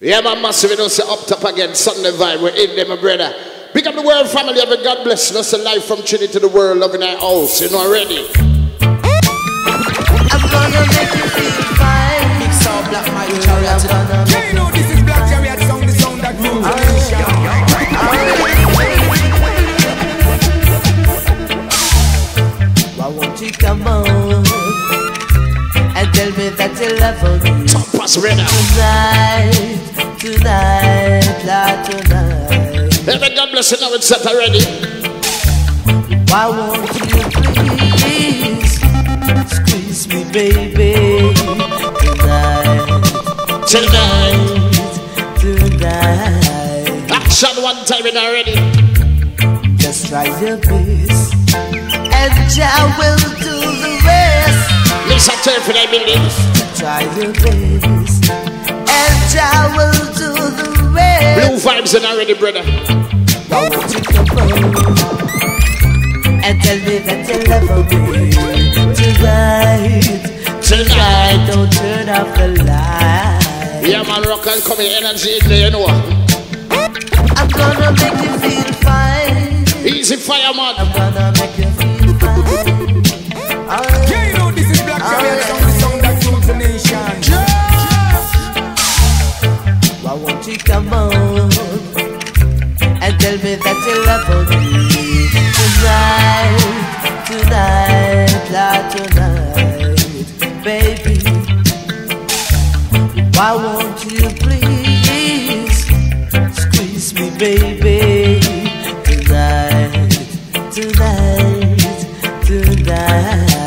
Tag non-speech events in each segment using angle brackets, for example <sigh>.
Yeah, man, massive, you know, say up top again, Sunday vibe, we're in there, my brother. Pick up the world family, have a God bless us, a life from Trinity to the world, loving our house, you know, already. I'm gonna make you feel fine. Big sound, black my chariot. Yeah, you know this is Black Chariot sound, the sound that moves the nation. Why won't you come on and tell me that you love me Top pass, brother. tonight, tonight, Lord, tonight? A God bless you now, it's set already. Why won't you please squeeze me, baby, tonight, Tonight. tonight? Action one time in already. Just try your best, and I will do the rest. Listen for that building. Try your best, and I will do the rest. Blue vibes in already, brother. Why won't you come home and tell me that you love me tonight? Tonight, don't turn off the light. Yeah, man, rock and come in energy in there, you know. I'm gonna make you feel fine. Easy fire, man. I'm gonna make you feel fine. Alright. That you love me tonight, tonight, Lord, tonight, baby? Why won't you please squeeze me, baby, tonight, tonight, tonight?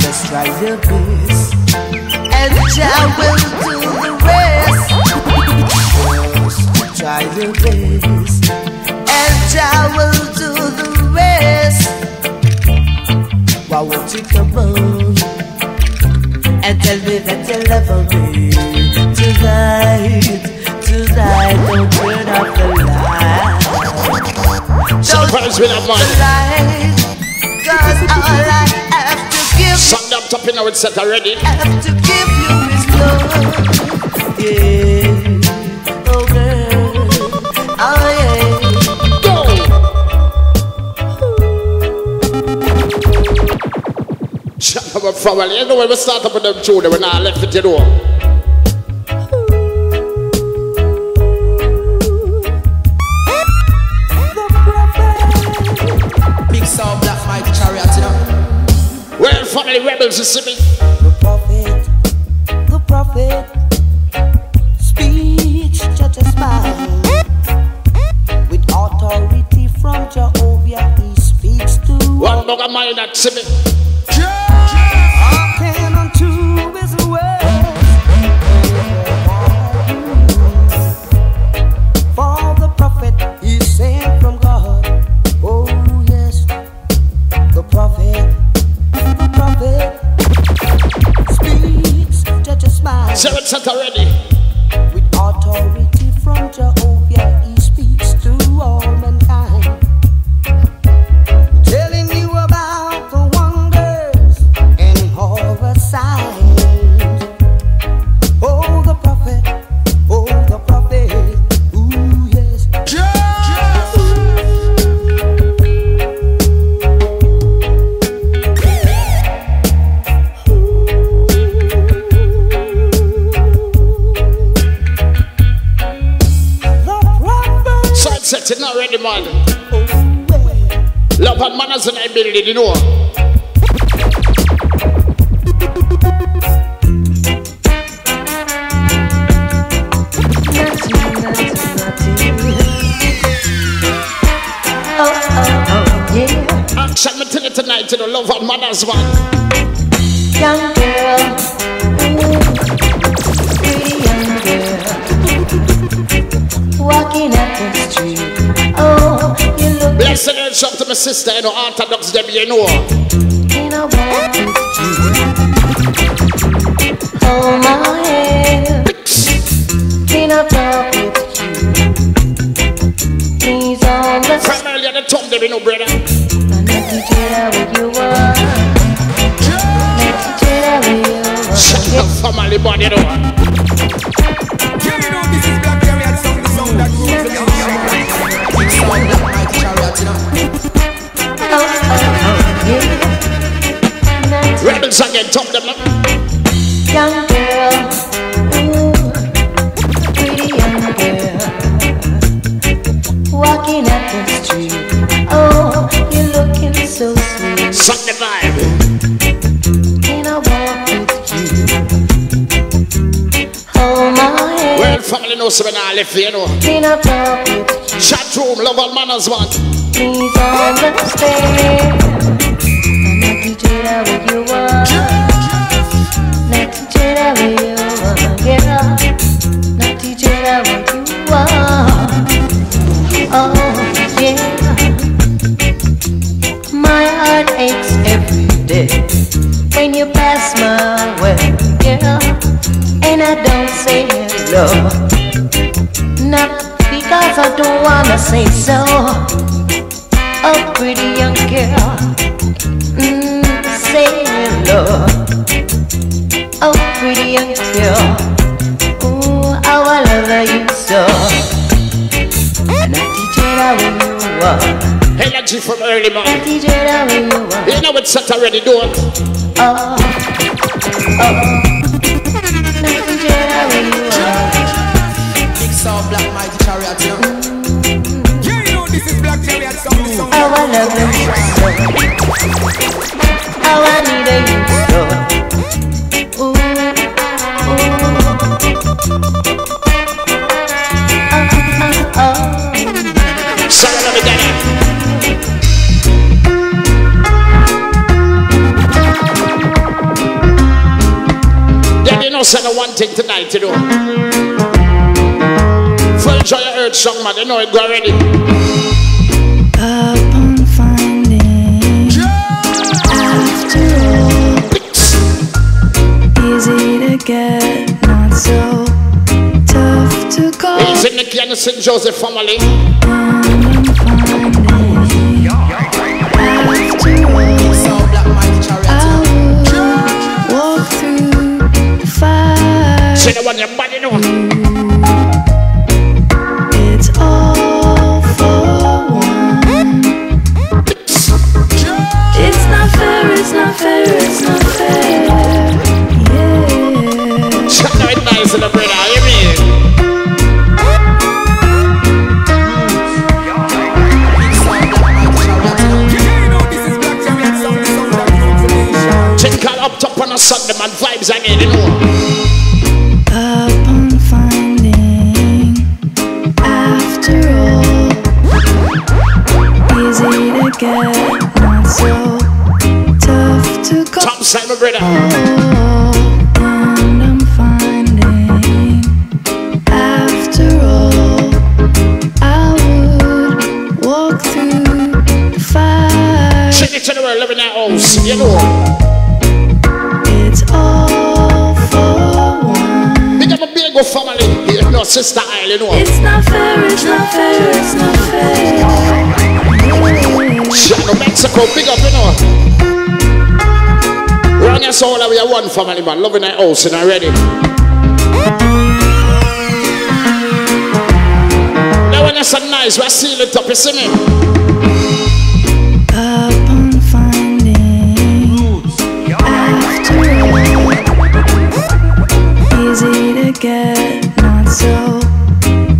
Just try your best and I will Why won't you come on and tell me that you love me tonight? Tonight, don't turn off the light. Surprise with that the man. light, 'cause all I have to give Sun up top in our set already. I have to give you is love. Yeah. Oh, girl. Oh, Shut up, family. You know when we start up with them children, we're not left it, you know. Big sound, black my chariot. You know. Well, family rebels, you see me. The prophet, the prophet, speech just a smile. With authority from Jehovah, he speaks to One bug of mine that see me. In you know. Me tell you tonight, you know, love of mother's man. Young my sister, you know, Orthodox Debbie, you know. Hold my hand. With you? Earlier, the brother. I need to tell where you are. a family you know. Family knows when I left you know. Can I talk with? Chat room, love and manners, man. Please understand. I'm not you. Not teaching how you are, yeah. Not you. Oh, yeah. My heart aches every day when you pass my way, yeah. And I don't say hello. Not because I don't wanna say so. A pretty young girl, mm, say hello. Oh, pretty young girl, ooh, how I love you so. And I teach it how you are. Energy from early I teach it how you are. You know it's set already, do it. Oh, oh, How you is I that love you so. I you so. Know, the one thing tonight, you know. Full joy of earth song, man. You know it go already. Finding, after all, easy to get, not so tough to call. He's in the Ken St. Joseph family. After all, See the one your body, know. It's all for one. It's not fair, it's not fair, it's not fair. Yeah. Check out nice in the brother, you mean? Big sound black mighty chariot, you know. Yeah, you know this is Black Chariot sound, the sound that rules the nation. Think call up top on a Sunday, man. Vibes again, you know. Upon one. It's all for one. Big up a big old family. You're not sister island, you know? It's not fair, it's not fair, it's not fair. Shadow Mexico, pick up you know, Run your soul, we are one family, man. Loving that house, and already. Now when you're so nice, we seal it up, you see me? Upon finding, after easy to get, not so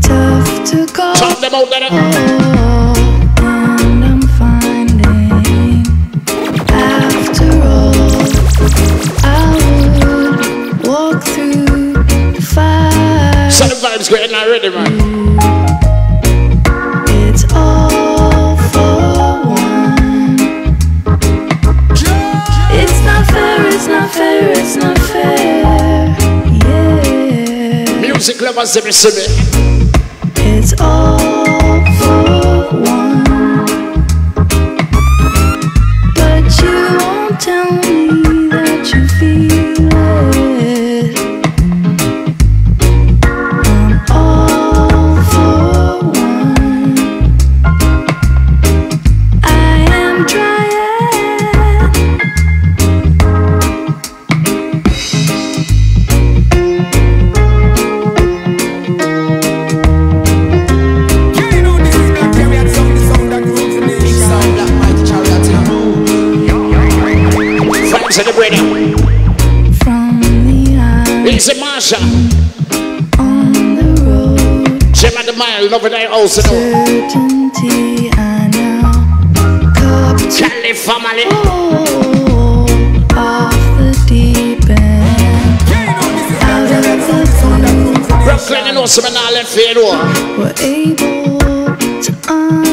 tough to call. Chop them out there. And getting already. It's all for one. It's not fair, it's not fair, it's not fair. Yeah. Music lovers, let me see me. It's all at the mile, love it, I also know. Certainty I now cupped Cali family. hold off the deep end. Out of the Brooklyn, you know, some and all left here, though. we're able to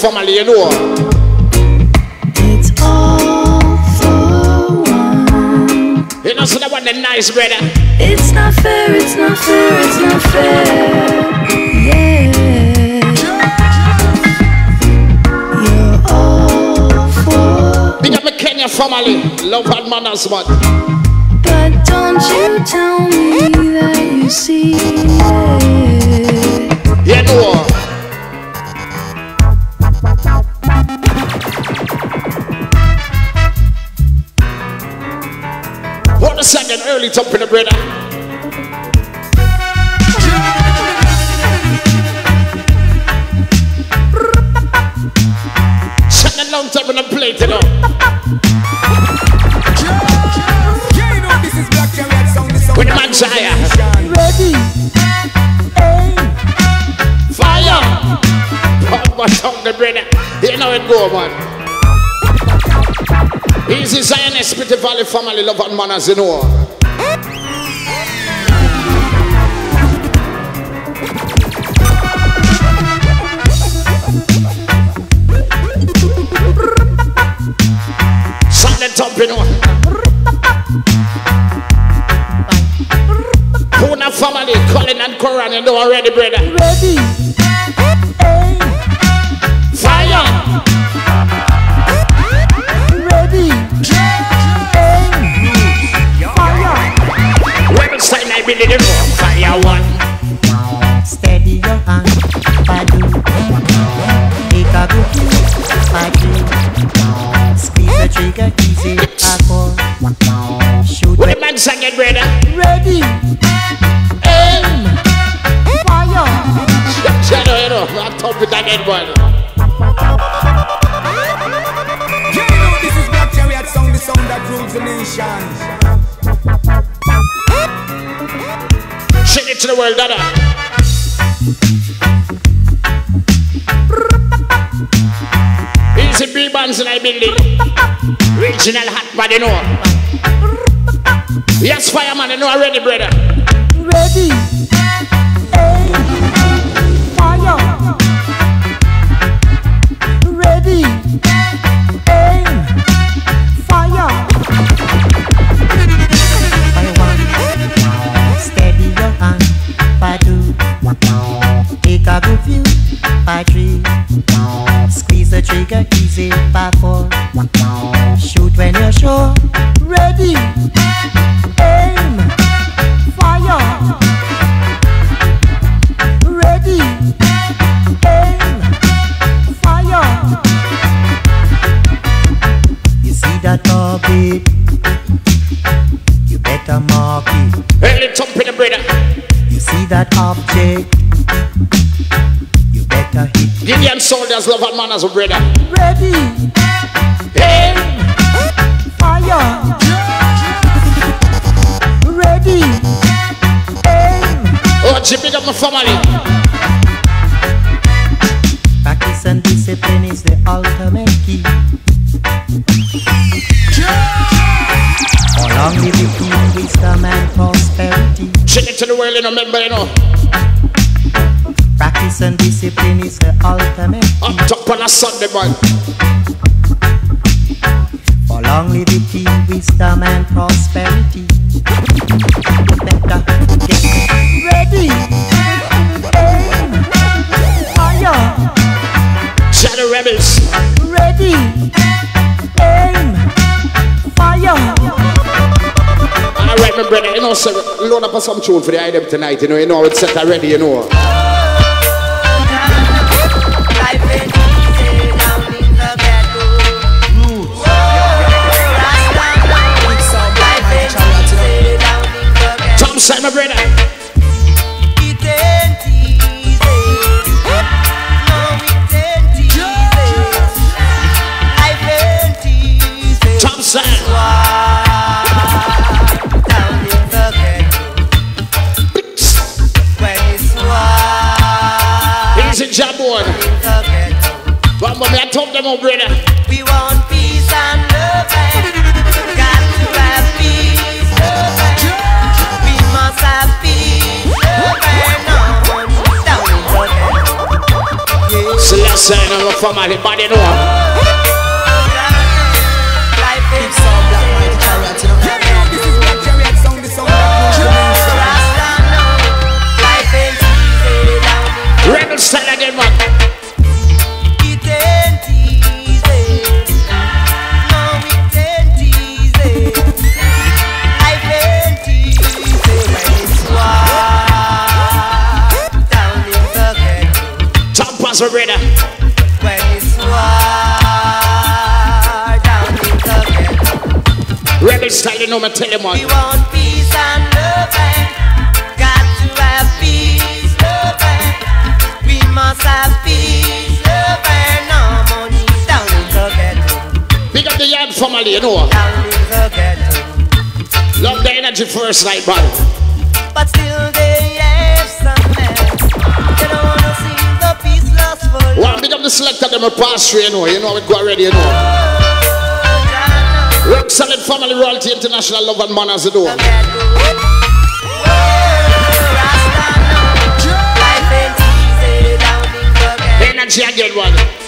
family, you know. It's all for one. You know, so that one the nice brother. It's not fair, it's not fair, it's not fair. Yeah. You're all for Big up my Kenya family, love and manners, man. But don't you tell me that you see it. Early top in the brother. Second long top in the plate, you know. Yeah, you know this is Black Chariot sound, the sound With the man the Jaya. Ready. Fire! Oh, my tongue, the brother. You know it go, man. Easy Zionist, Spirit Valley family, love and manners, you know. You. Puna family, Colin and Koran, you know already, brother. Ready. Fire! Ready. Rebel sign, I believe, top with that head, boy. Yeah, you know this is Black Chariot sound, the sound that rules the nation. Sing it to the world, dada. Easy B bands in I building. Regional hot body, you know. Yes, fireman, you know already, brother. Ready. Soldiers, love and manners, brother. Ready. Hey! Fire. Ready. Aim. Oh, Jim, big up my family. Practice and discipline is the ultimate key. For long live the wisdom and prosperity. Sing it to the world, you know, remember, you know. Practice and discipline is the ultimate Up key. top on a Sunday, man. For long live the king, wisdom and prosperity. Better get ready. Aim. Fire. Shadow Rebels. Ready. Aim. Fire. All right, my brother. you know, so load up some tune for the item tonight, you know, you know, it's set already, you know. I told them, brother. We want peace and love. Eh? and Got to have peace, love. and We must have peace, love. and on down in the ghetto. Yeah. Celeste, you know, from my body, you know. My brother. When it's war down in the ghetto. Rebel style, you know, me tell you, We want peace and love. and Got to have peace, love. and We must have peace, love. Eh? and harmony down in the ghetto. Big up the yard family, you know. Down in the ghetto. Love the energy first, like, man. Up the selector, them a pass through, you know. You know, we go already, you know. Rock solid family royalty, international love and manners, you know. in the ghetto.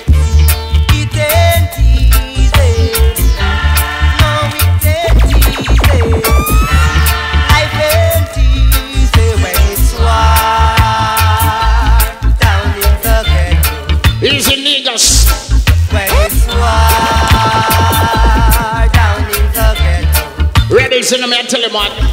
Rebels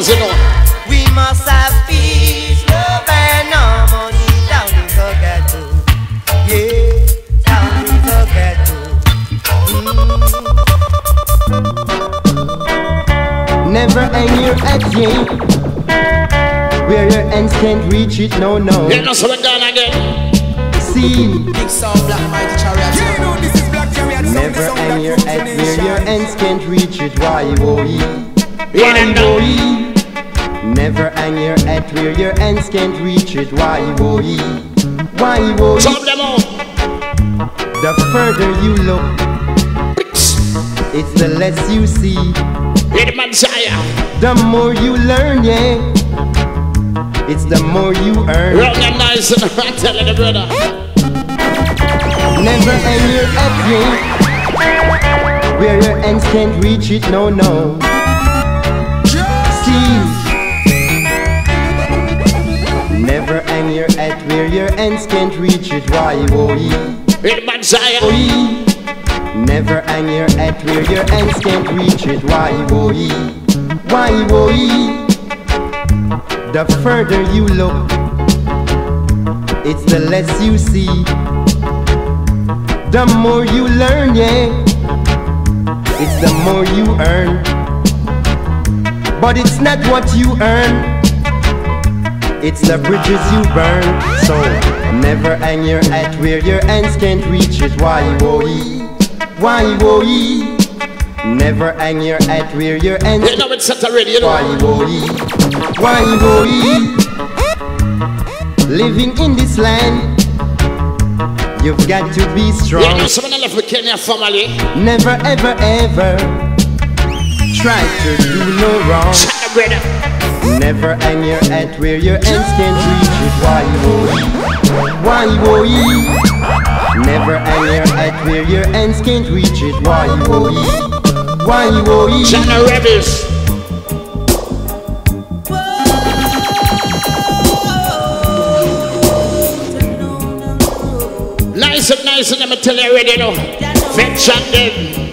love you know. We must have peace, love, and harmony down in the ghetto. Yeah, down in the ghetto. Never hang your head, yeah. Where your ends can't reach it, no, no. You know, so we're gone again. See, Big sound, black mighty chariot, Yeah, you you know. know this is Black Chariot never sound hang your you head where your ends can't reach it. Why, oh, Yeah, Why, them oh, done. Never hang your head where your hands can't reach it. Why, oh, Why, oh, Chop them out. The further you look, it's the less you see. The man, Zaya. The more you learn, yeah. It's the more you earn. Nice, and <laughs> I'm telling the brother. Never hang your head, yeah. Where your ends can't reach it, no, no. See, your hands can't reach it. Why, oh, Here, the man, Zaya. oh, Never hang your head where your ends can't reach it. Why, oh, Why, oh, The further you look, it's the less you see. The more you learn, yeah, it's the more you earn. But it's not what you earn, it's the bridges you burn. So never hang your hat where your hands can't reach it. Why, oh, why, oh, Never hang your hat where your hands You know it's set already, you why, know. oh, Why boy? Living in this land, you've got to be Yeah, You know someone left with Kenya family. Never ever ever try to do no wrong. Shut up, brother. Never hang your head where your hands can't reach it. Why boy? Why boy? Never hang your head where your hands can't reach it. Why boy? Why boy? China rebels. Nice and nice, and let me tell you already, you know. Fetch shot them.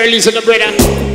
So early to the brother.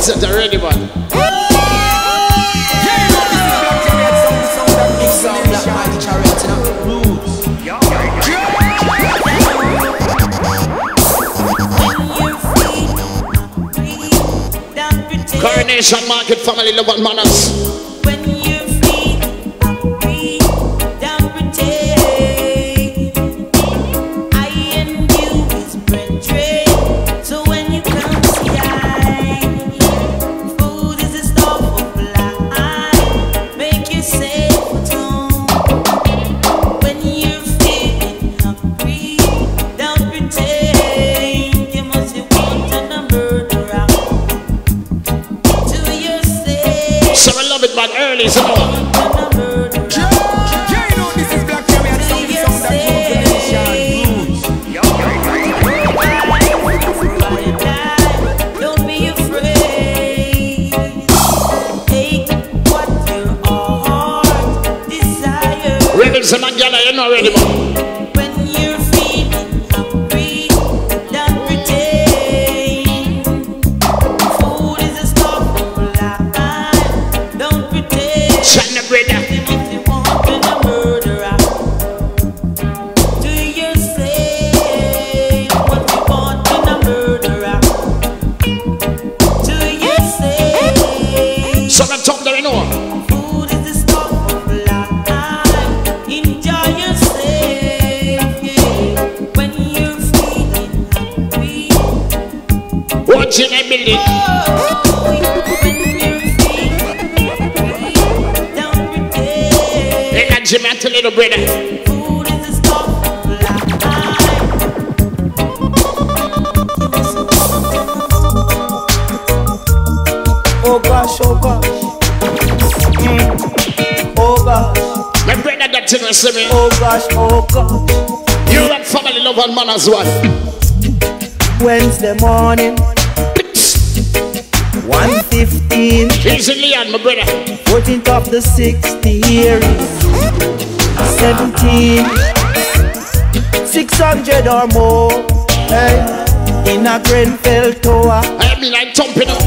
Know. Don't pretend. Coronation Market Family Love and Manners. Was me. oh gosh, oh gosh. You and family love and manners, one. Wednesday morning, 115, Easy Leon, my brother. 14th of the 6th year, 17, 600 or more. Hey, in a Grenfell tower, I mean, I'm thumping up.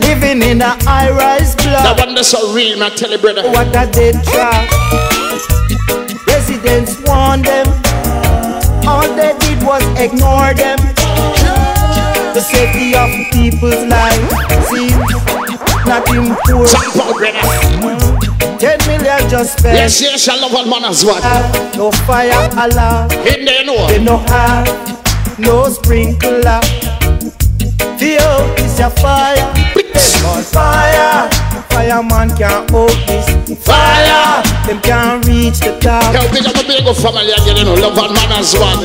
living in a high-rise block. That one that's so real, man, tell you, brother. What a dead trap. Residents warned them. All they did was ignore them. The safety of people's life seems not important. Jump out, brother. Ten million just spent. Yes, yes, I love one man as well. No fire alarm. In there, no. They no have no sprinkler. The earth is a fire. On fire. Fireman can't hold this fire. Them can't reach the top. Me, I'm a big family again, you know. Love one man as well.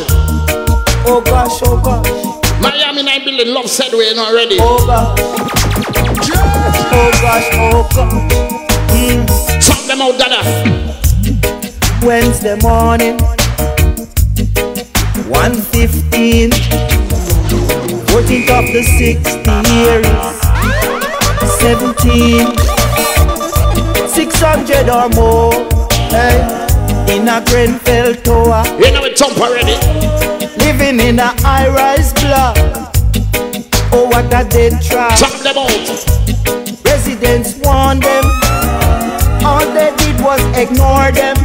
Oh gosh, oh gosh, Miami 9 billion love said we ain't already. oh gosh. Oh gosh, oh gosh. Mm. Chop them out, dada. Wednesday morning, 115, 14th of the 6th year is 17, 600 or more, hey, in a Grenfell tower, You know it jump already. living in a high-rise block. Oh, what a dead trap. Chop them out. Residents warned them. All they did was ignore them.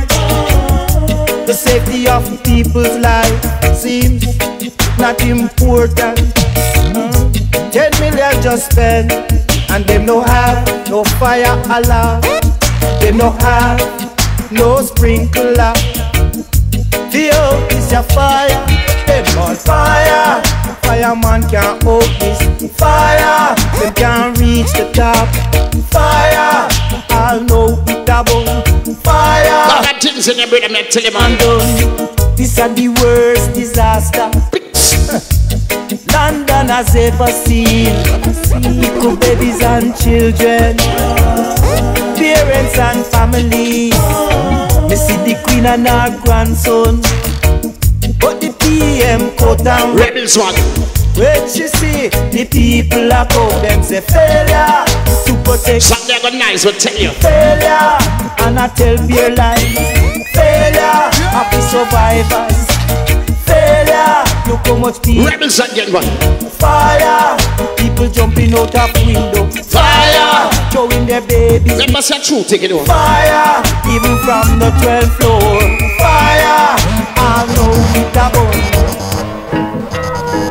The safety of people's life seems not important. Mm. Ten million just spent, and them no have no fire alarm. Them no have no sprinkler. The earth is a fire, them on fire. Fireman can't hold this fire. Them can't reach the top. Fire, I'll know it about fire. Now that things in the bread, I'm not telling man. This is the worst disaster London has ever seen. Little babies and children, parents and families. Me see the queen and her grandson, but the PM cut and Rebels, man. when she see the people a come, them say failure. To protect I got nice, will tell you. failure. And I tell beer lies failure. The survivors. Failure look how much people Rebels again, man. fire people jumping out of window fire throwing their babies Remember, say true, take it over. fire even from the 12th floor fire I know it a burn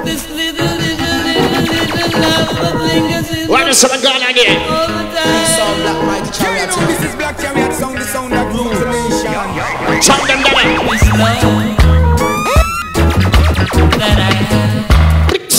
This little, little, little, little love that lingers in Why does someone gone again? all the time. Sound black mighty You chariot. this is Black Chariot sound, the sound that rules the nation. Chop them down. This love that I had, it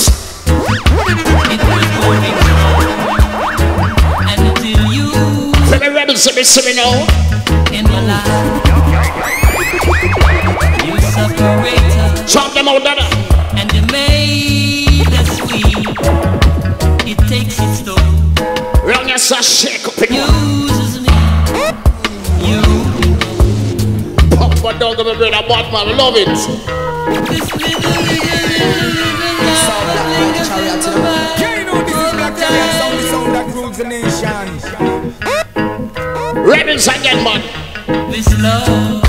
Rebels again, man. This love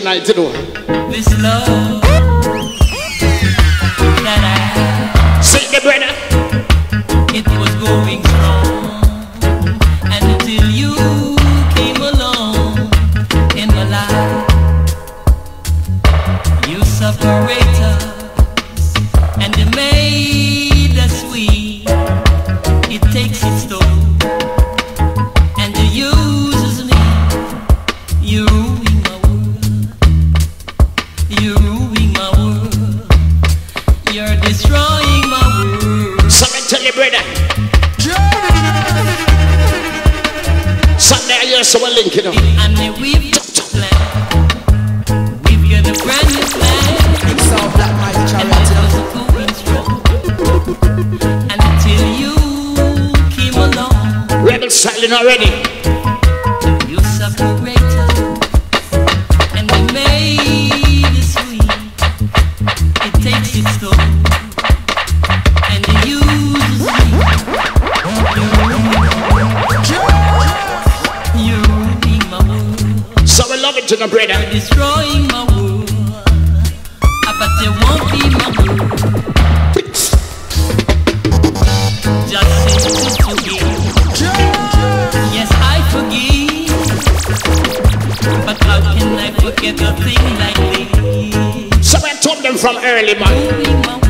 1991 to the bread. You're destroying my world, but you won't be my world. Just forgive. Yes, I forgive, but how can I forget a thing like this? So I told them from early, man.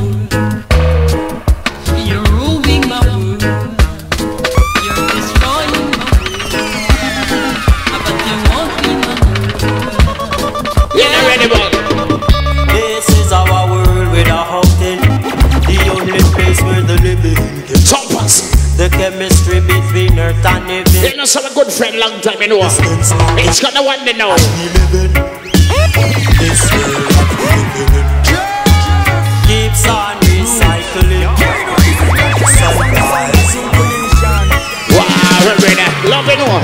earth and heaven. You know, some good friend long time, you know. It's gonna want to know. This keeps on recycling. Wow, love it all.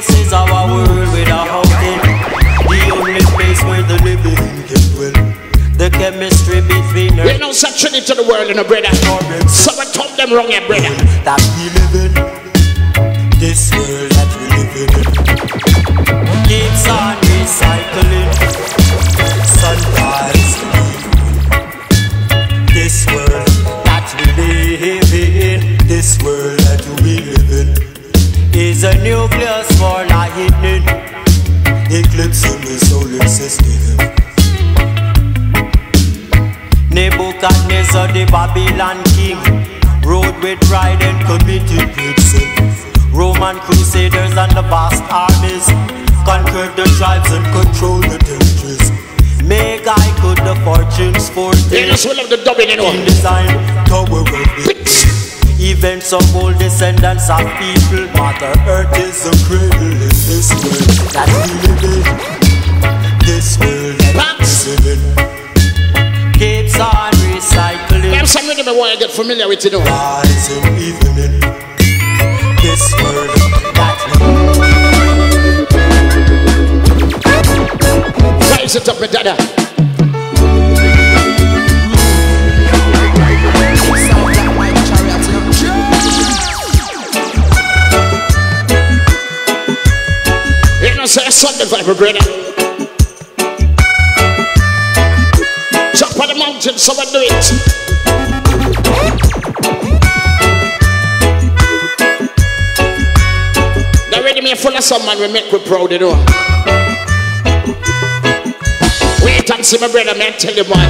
Is our world. The only place where the living. The chemistry winner. We don't saturate it to the world, you know, brother. Someone told them wrong, yeah, brother. That we live in, this world that we live in, keeps on recycling. So of the Babylon king. Rode with pride and committed big sin. Roman crusaders and the vast armies Conquered the tribes and controlled the territories. Make I could the fortunes for them? In the design, tower of Events of all descendants of people Mother Earth is a cradle in this world. That we live in. This world that we live in. Some rhythm I want to get familiar with, you know. Rise in evening, this world, that Rise it up, my dada. say a Sunday vibe, brother. Jump on the mountain, someone do it. you're full of some man, we make we proud, you know. Wait and see my brother, man, tell you one.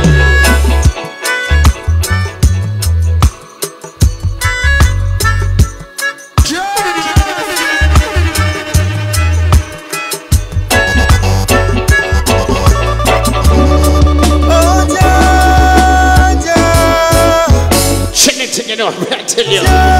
Oh, yeah, yeah. Trinity, you know, <laughs> I tell you.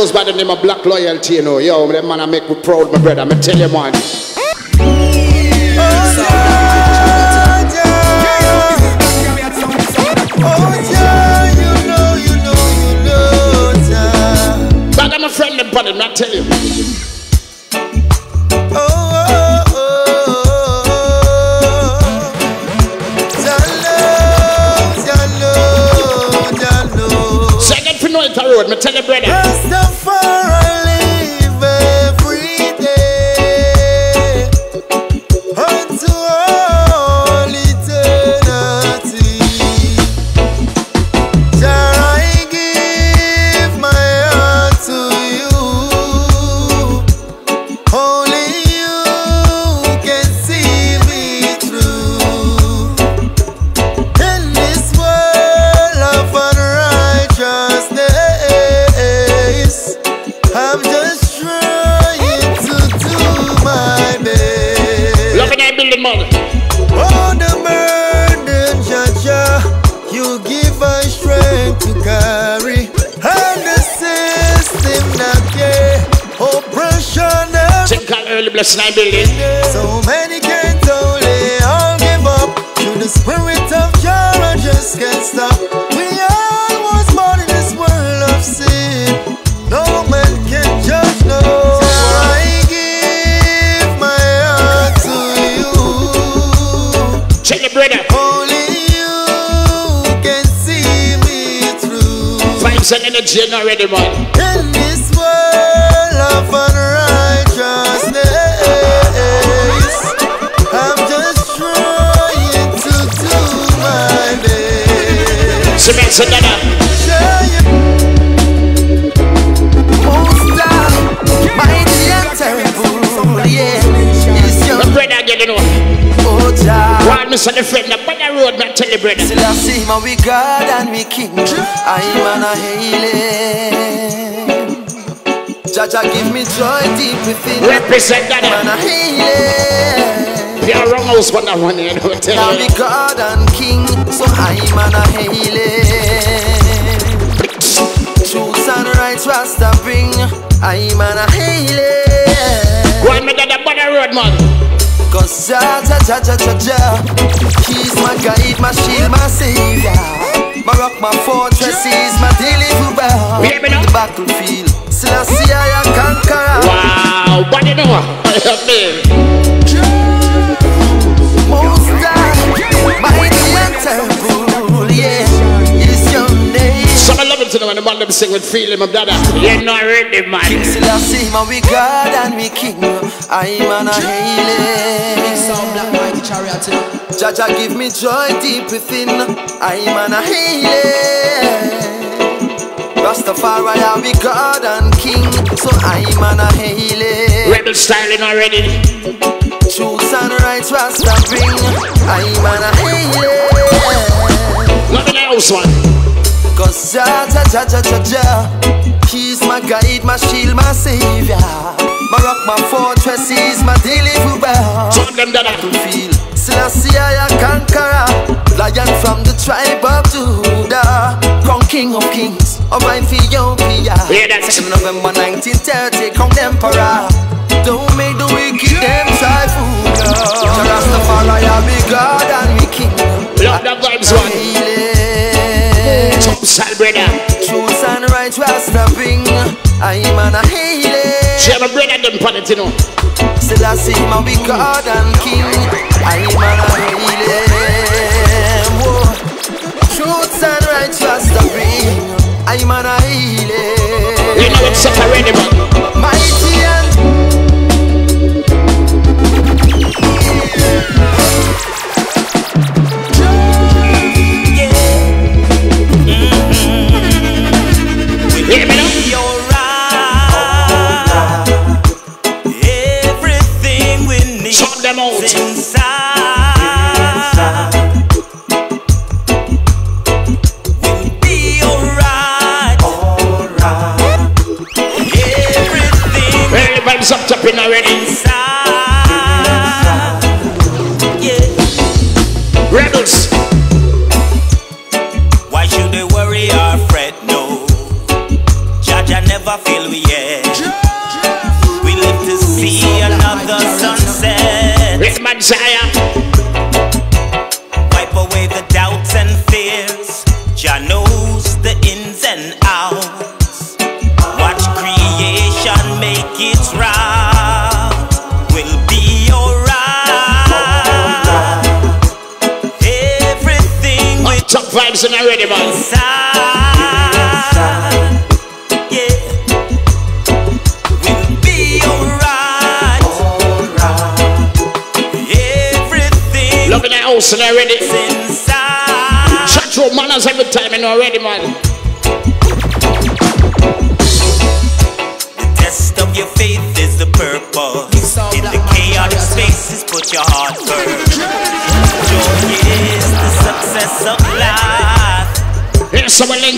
goes by the name of Black Loyalty, you know. Yo, that man I make me proud, my brother. I'm tell you, man. But I'm a friend of buddy, I tell you. Already, man. In this world of unrighteousness, I'm just trying to do my best. Cement, say that. Most high, mighty and terrible, yeah, is your The brother again, you know. Oh Jah. One miss on the friend, the road, man, tell the brother. Still I see my we God and we King. I'm an a hailing. Jaja give me joy deep within. Represent that. Man a hailing. You're wrong house, but that one, you know, Now me you. God and King, so I'm an a hailing. Truth and rights Rasta bring. I'm an a hailing. One me that the road, man. Cause Jah, Jah, Jah, Jah, Jah, Jah He's my guide, my shield, my savior My rock, my fortress, he's my deliverer? The battlefield, Selassie I conqueror Wow, but you know? Most high, mighty and terrible, yeah to know when the man them sing with feeling, my brother. You're not ready, King. Selassie, my we God and we King I'm an a hailing Sound black mighty chariot. Jaja give me joy deep within. I'm an a healing. Rastafari are we God and King, so I'm an a healing. Rebel styling already. Truth and rights Rasta bring. I'm an a healing. Love in the house, man. Cause Jah, Jah, Jah, Jah, Jah, Jah, He's my guide, my shield, my savior. My rock, my fortress, He's my deliverer. Talk them, dada. feel. Selassie I conqueror, lion from the tribe of Judah, crown king of kings of Ethiopia. Yeah, that's- 2nd November 1930, crown emperor. Don't make the wicked them try fool. Jah Rastafari I be God and we king. Love the vibes, man. Style, brother. Truth and right Rasta bring. I'm an a healing. Share my brother, them pan it, you know. Still I see my big God and King. I'm an a. Whoa. Truths and rights Rasta bring. I'm an a healing. You know it's already, man. Mighty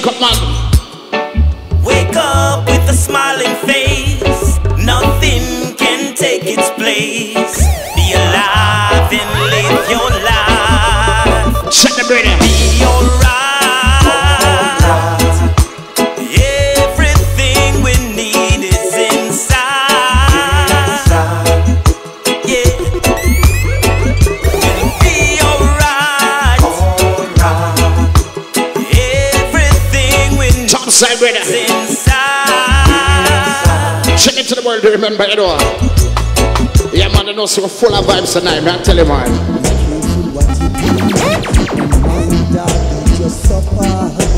Here's Check it to the world to remember, you know. Yeah, man, I know so full of vibes tonight, man. I tell you, man.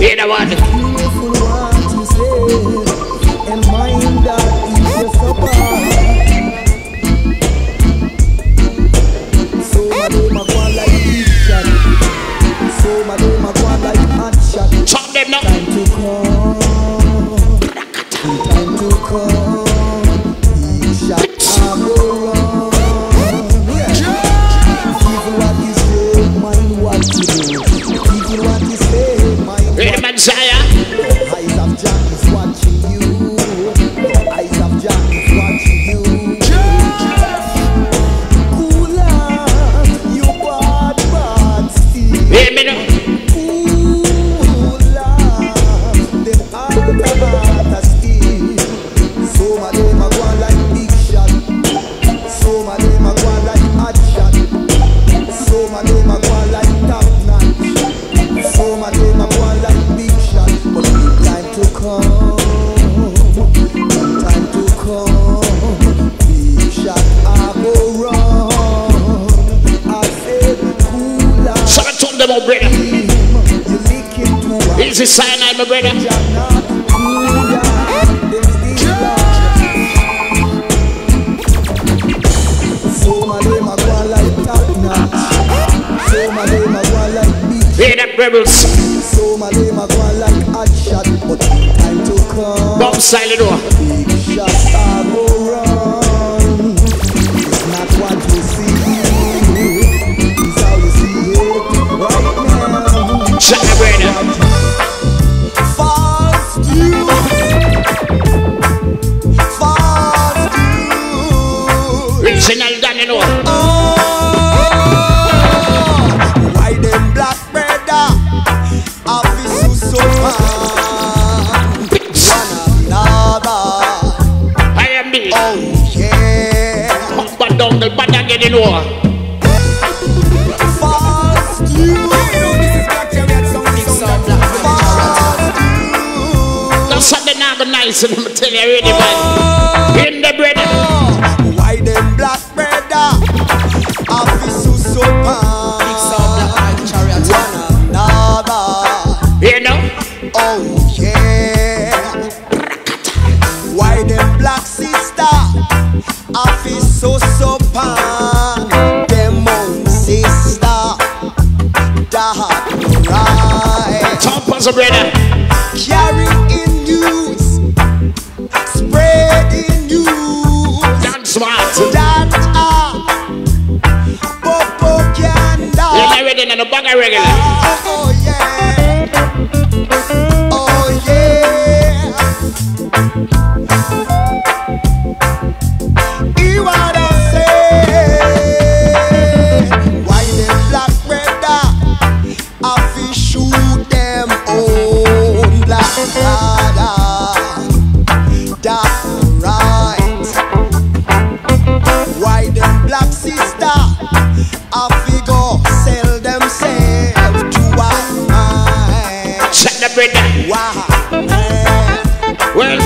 You know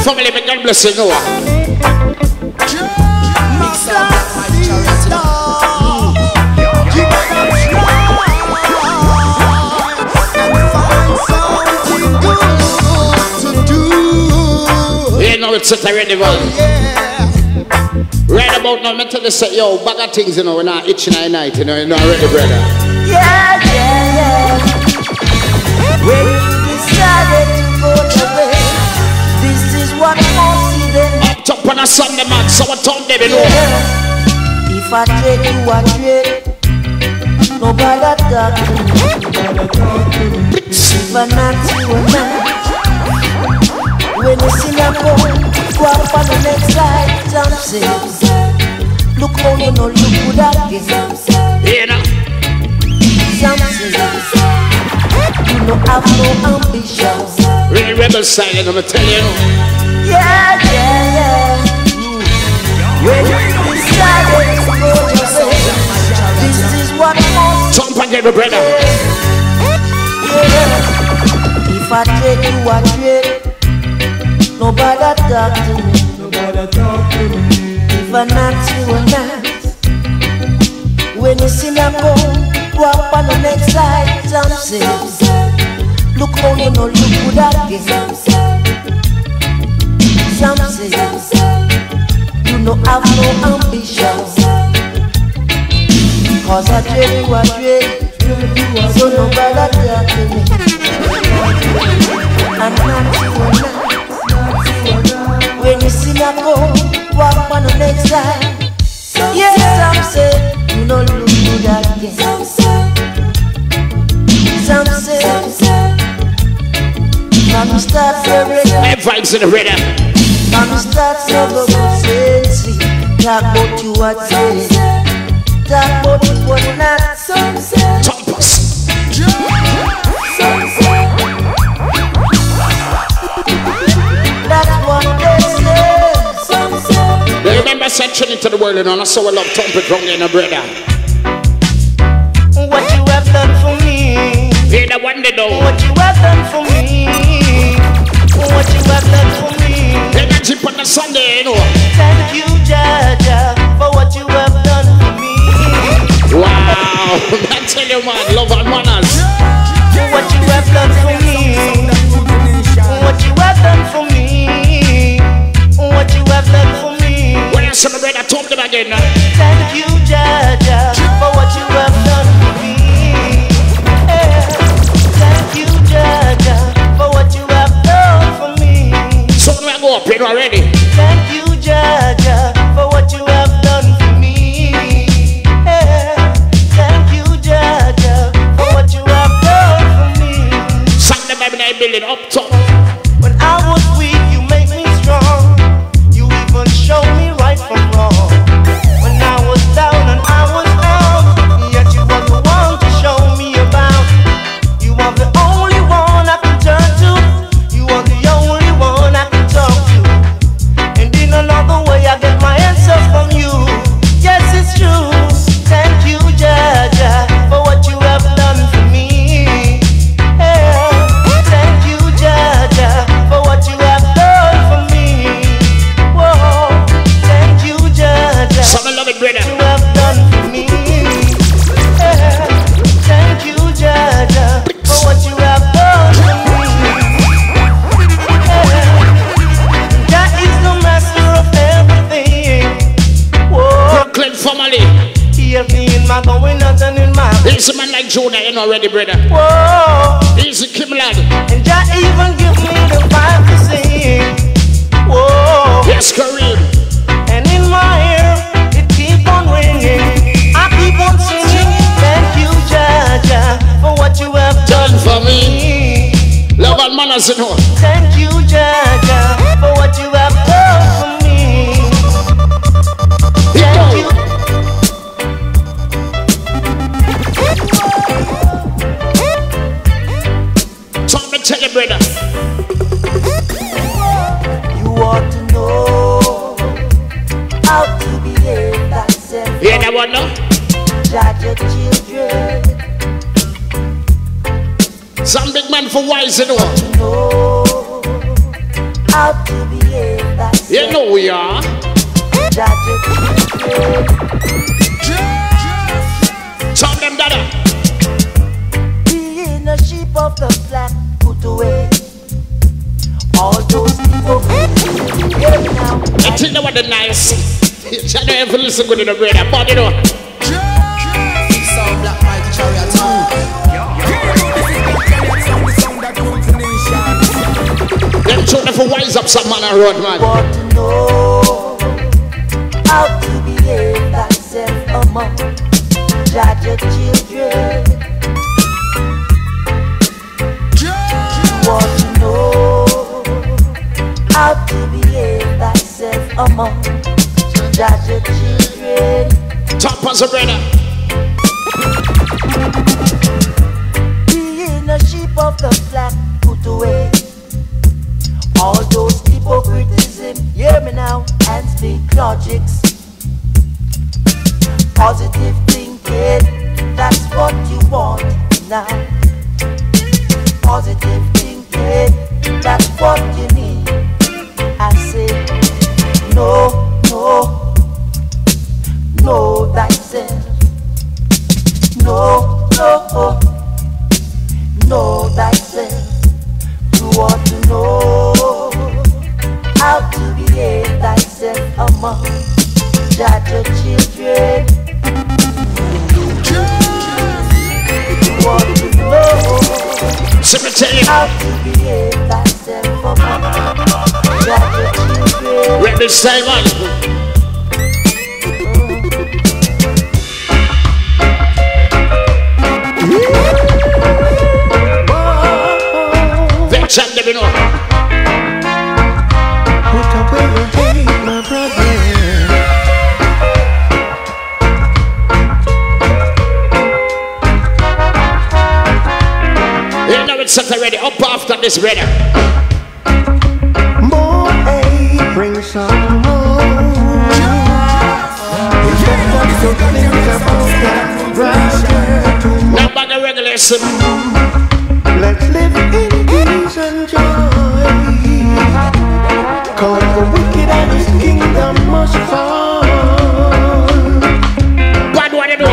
family, may God bless you, know it's already, man. Right about now, me tell you, say, yo, bag of things, you know, we're not itching at night, you know, you're not ready, brother. Yeah, yeah, yeah. When you decided see them. Up on a Sunday, man, so what time they know? If I trade you, I trade. Nobody talk. If I not you, I not. When you see me go, go up on the next slide. Say, look how you know look good again. Know? Some say, you know have no ambition. Real rebel style, I'm gonna tell you. Yeah, yeah, yeah. When you decided to go your this is what most Jump and get the brother. yeah. If I trade you, I trade. Nobody talk to me. Nobody talk to me. If I not you or not. When you see me come, walk on the next side. Some say, look how you know look good again. Some say, you know have no ambition. Cause I dread you, I dread So nobody talk to me. And not you or not. When you see me come, walk on the next side. Yes, some say you know look good again. Some say, some say, from the start you're ready. Hey, vibes in the rhythm. From the start you're going crazy. Talk about you what say, talk about you what not. Some say, Tompers. some say, that's what they say. Some say. You remember searching into the world, you know, and I saw a love trumpet wrong in a brother. What you have done for me. Hear that one they know. What you have done for me. What you have done for me. Energy on the Sunday, you know. Thank you, Jaja, for what you have done for me. Wow. <laughs> I tell you, man, love You don't listen good in the brother, but you know. Them children for wise up some man and run, man. Want to know how to behave thyself among your children. Want to know how to behave thyself among judge your children. Top brother. Being a sheep of the flock, put away all those hypocritism. Hear me now and speak logics. Positive Simon. Vex and know. Put away your hate, my brother. You know it's already. Up after this, ready. Regulation. Let's live in peace and joy. Cause the wicked and his kingdom must fall. Bad what you do?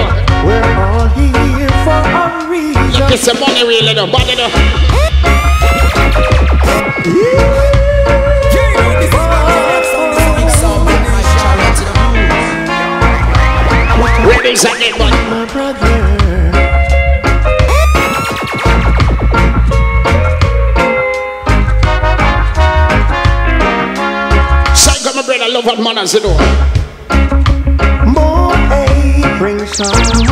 We're all here for a reason. It's the money really, no. Bad manners, you know. More hate brings sorrow.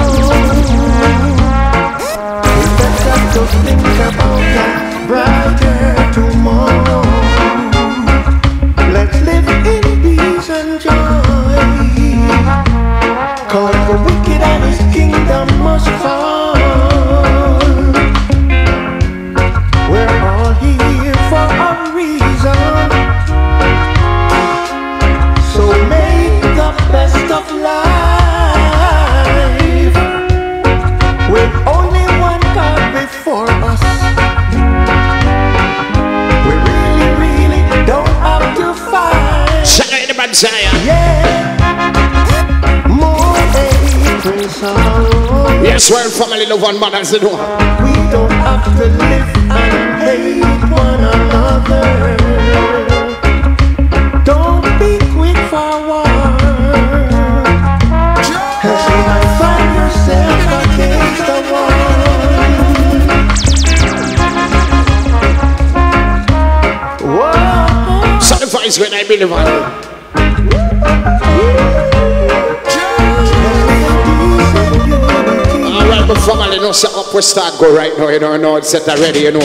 Family, love and manners, you know. We don't have to live and hate one another. Don't be quick for war. Else you might find yourself against the wall. Whoa. Sacrifice when I believe on. Right, but family, no up we start go right now. You know, know it's set already. You know.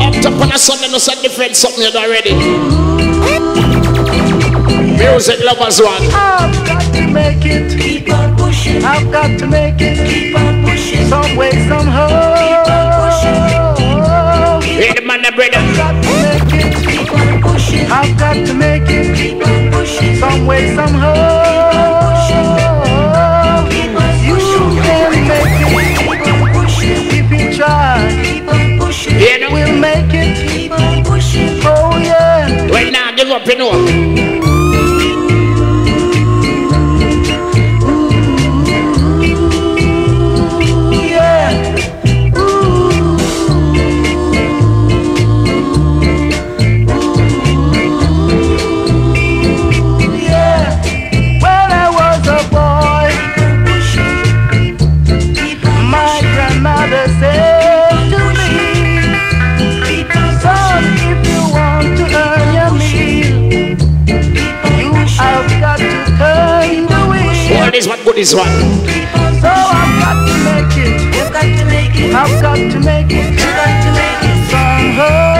Up top on a Sunday, no set different something you know already. Music lovers one. I've got to make it. Keep on pushing. I've got to make it. Keep on pushing. Some way, somehow. Brother. I've got to make it. Keep on pushing. I've got to make it. Keep on pushing. Some way, somehow. You can make it. Keep on pushing. Keep it trying. Keep on pushing. You know? We'll make it. Keep on pushing. Oh yeah. Right now, give up, you know. All this one, good this one. So I've got to make it. You've got to make it. I've got to make it. You've got to make it somehow.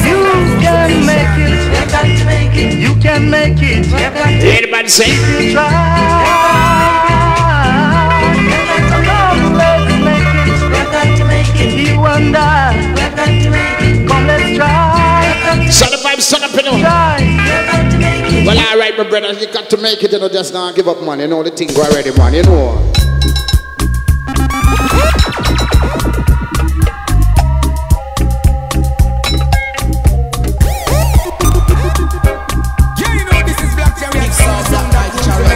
You can make it. You've got to make it. You can make it. You've got to Hear the man say? you try. Come, let's make it. We've got to make it. You and I. We've got to make it. Come, let's try. Son of vibes, son of you know. Well, all right, my brother, you got to make it, you know, just not give up, man. You know, the thing go already, man, you know. Yeah, you know this is Black Chariot sound, Black Chariot.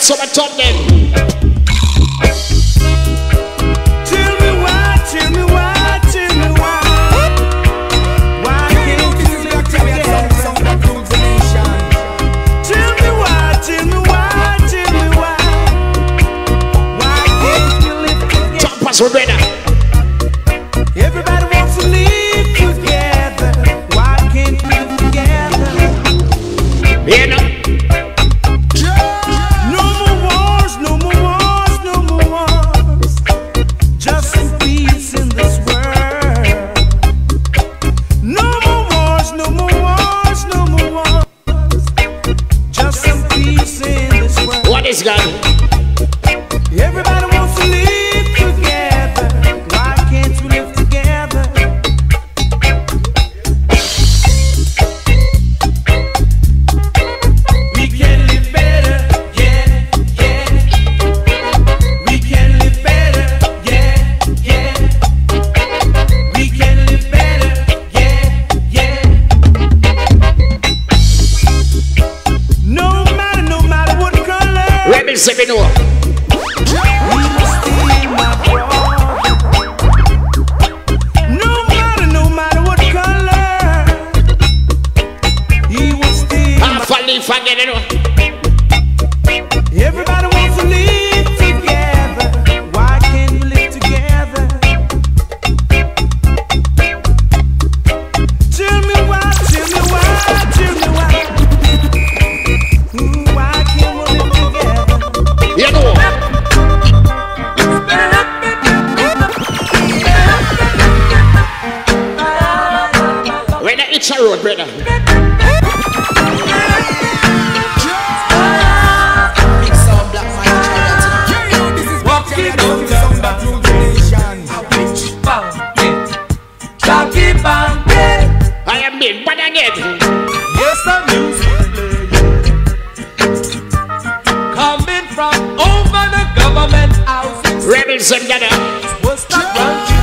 so I taught them. From over the government house. Rebels and gather.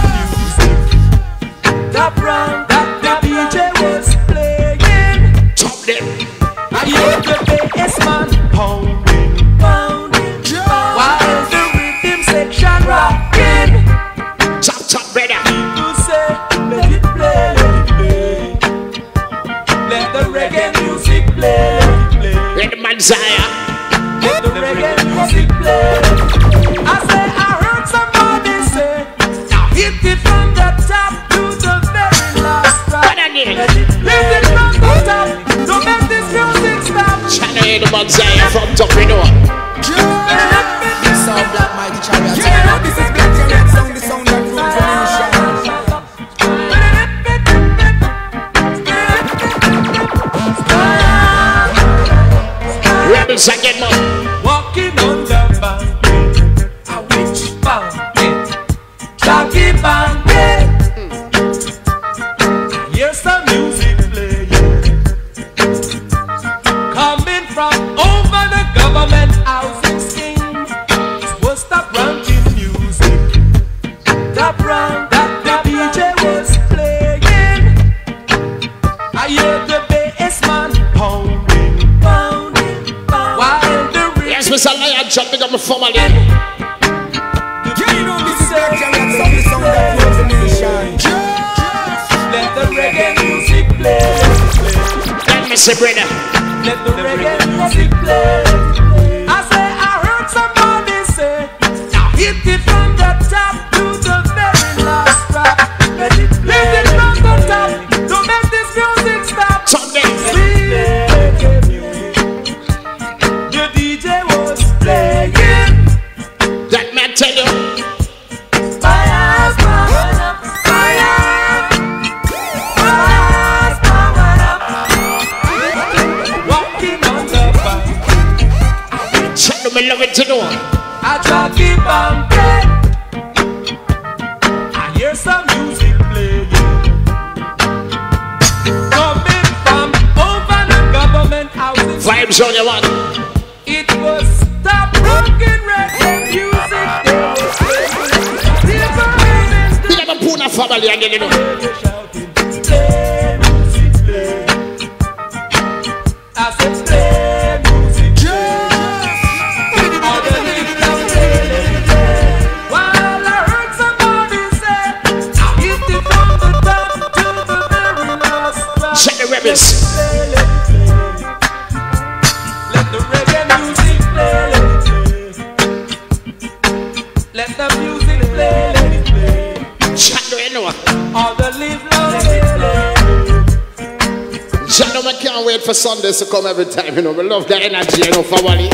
Wait for Sundays to come every time, you know. We love the energy, you know, for Wally.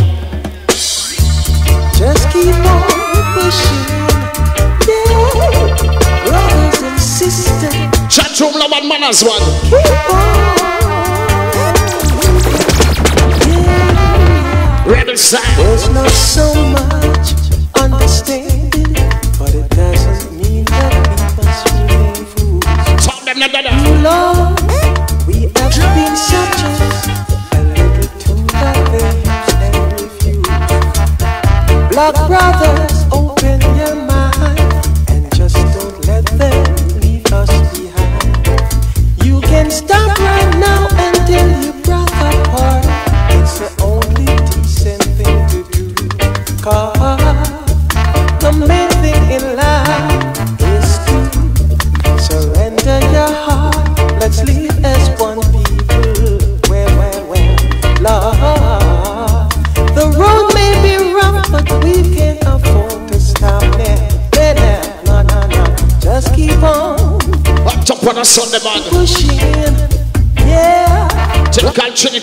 Just keep on pushing, yeah, brothers and sisters. Chat room, love and manners, one. Keep on, Rebel side. There's not so much understanding, but it doesn't mean that we must remain fools. Talk them. Lord, we brothers,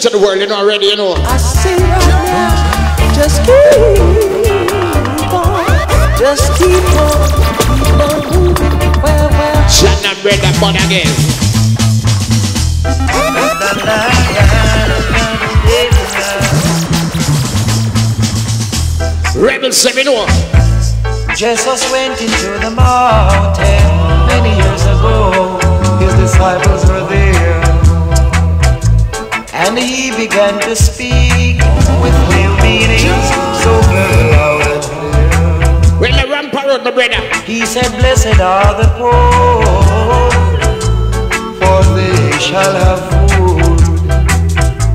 to the world, you know, already, you know. I see right now. Just keep on, just keep on, keep on moving. Well, well. Shut up, bread that bun again. Rebel say me know. Jesus went into the mountain many years ago. His disciples were there. And he began to speak with real meanings so very loud and clear. When the ramp road, my brother. He said, Blessed are the poor, for they shall have food.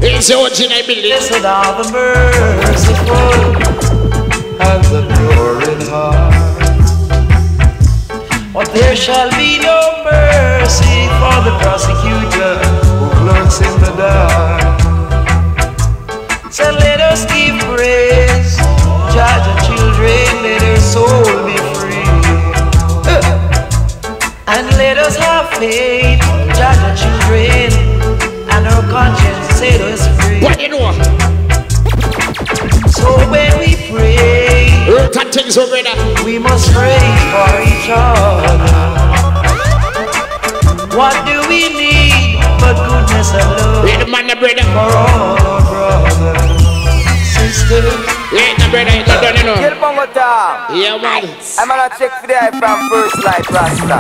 Here's the original building. Blessed are the merciful and the pure in heart. But there shall be no mercy for the prosecutor in the dark. So let us give praise, judge the children, let their soul be free. And let us have faith, judge the children, and our conscience set us free. What you know? So when we pray, Root and things, we must pray for each other. What do we need but goodness and love Yeah, the man, the brother. for all our brothers, sisters? Yeah, the brother, you done, you know. Kill Bongo Tom. Yeah, man. I'm gonna check for the eye from First Light Rasta.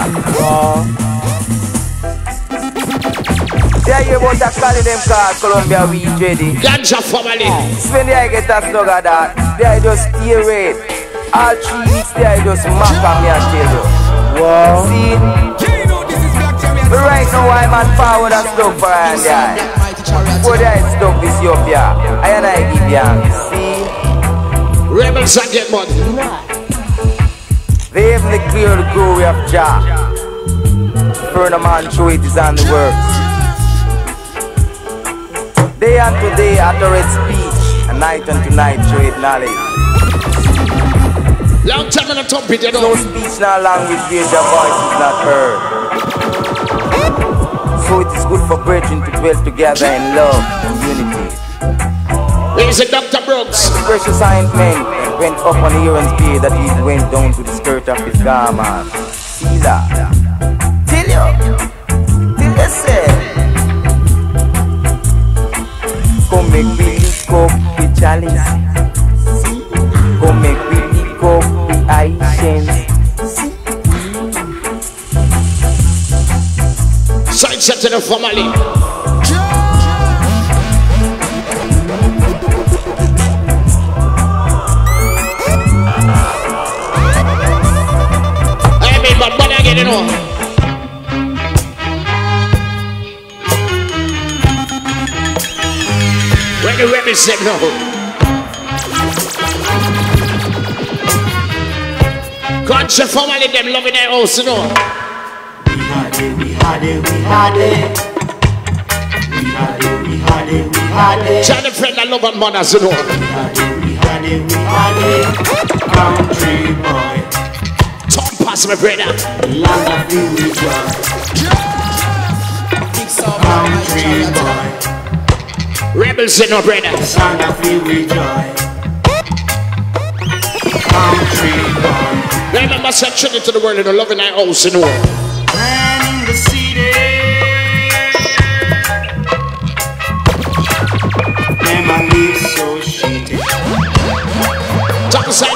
Yeah, you about to call them called Columbia Weed Ready. Ganja family. When the eye get a snug of that, the eye just tear it. All three weeks, the eye just mock on me and tell you. Wow. See? But right now, I'm on forward and stuck for and the eye. Before the eye stuck this I and I give you. See? Rebels again, man. The heavenly clear the glory of Jah. Burn a man through it is on the works. Day unto day utter speech, and night unto night show it knowledge. Long time in the trumpet, you No know. speech nor language your voice is not heard. So it is good for brethren to dwell together in love and unity. Here's a Dr. Brooks. The precious ointment went up on Aaron's beard that he went down to the skirt of his garment. See that? Tell you. Till you say. Come make we lick up the chalice. Come make we lick up the Haitians. Side set to the family. I mean, but but again, you know. When the rebels said no. Country family, them loving their house, you know. We had it, we had it, we had it. We had it, we had it. Tell the friend I love and mothers, you know. We had it, we had it, we had it. Country boy. Tom pass my brother. Land of the rejoice. Country boy. Rebels, you know, brother. Land of the rejoice. Country boy. Remember, said Trinity to the world in the loving house, you know.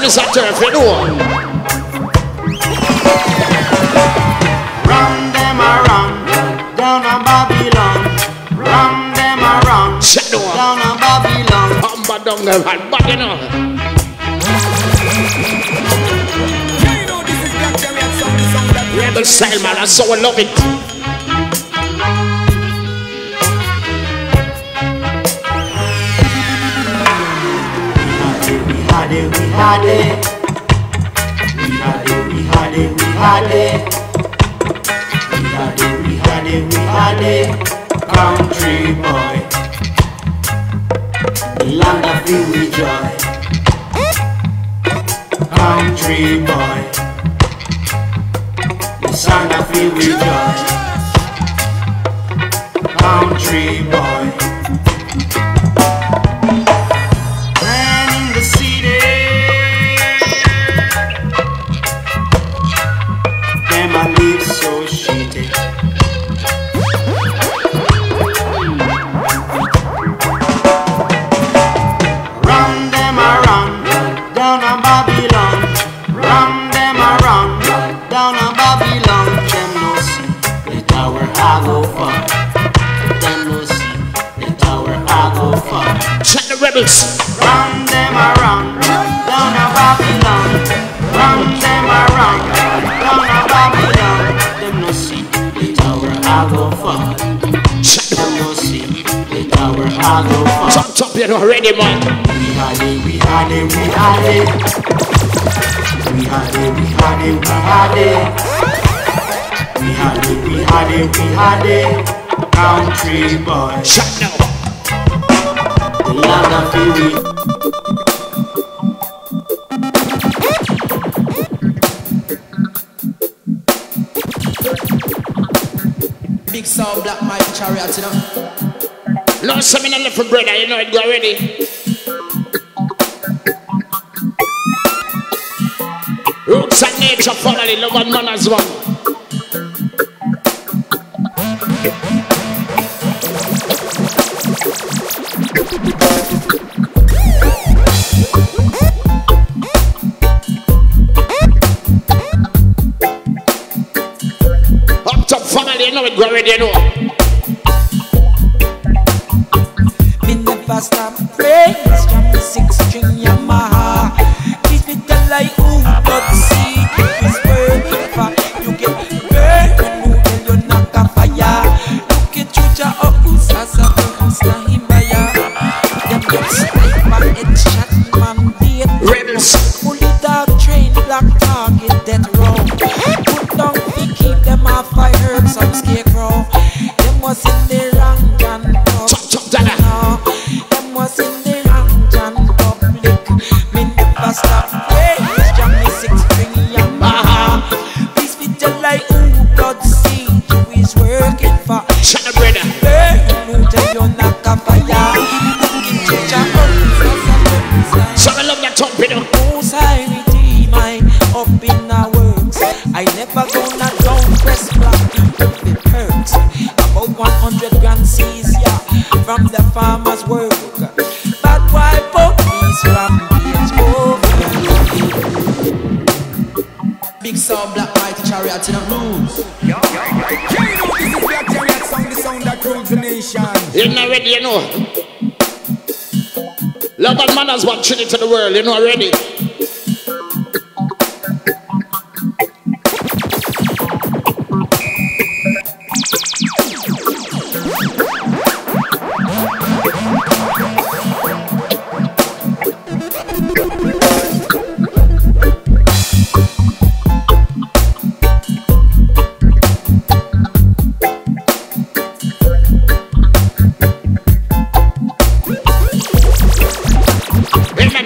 Side is a turf, you know. Run them around, down a Babylon. Run them around, down a Babylon. Humba down the man, but you know. Rebel style, man, I so I love it. We had it, we had it. We had it, we had it, we had it. We had it, we had it. Country boy. The land of the rejoice. Country boy. The son of the rejoice. Country boy. Know, ready, man. We had it, we had it, we had it. We had it, we had it, we had it. We had it, we had it, we had it. Country boy. Shut now. The land of weak. Big sound, black mic chariot, you know. No, some in a little brother, you know it go already. Roots and nature, family, love and man. Up top family, you know it go already, you know. Never stop praying. From the six string Yamaha. You're not ready, you know. Love and manners, one Trinity to the world, you know already.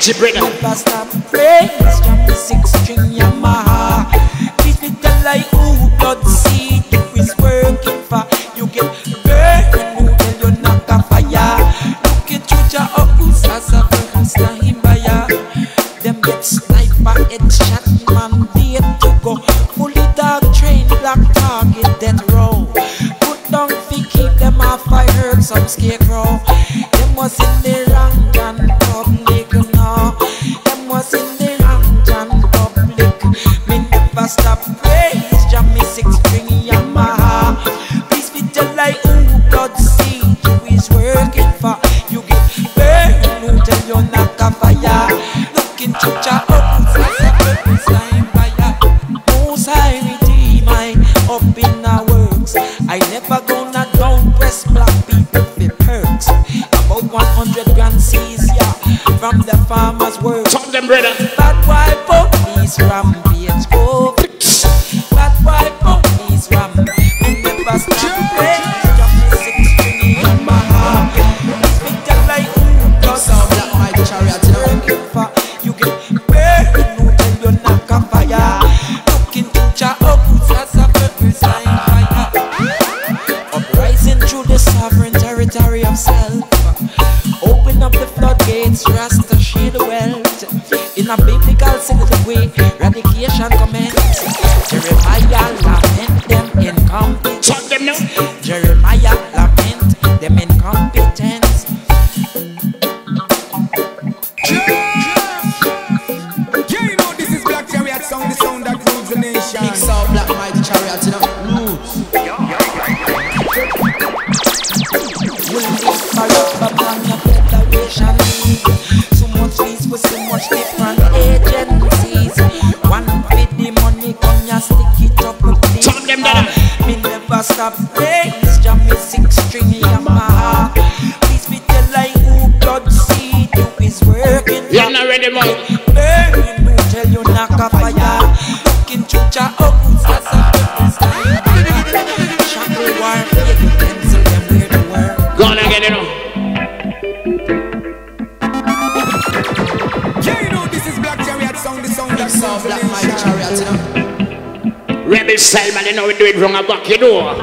Richie Brennan. brother. Bad boy oh, police rambo. duit orang abak kedua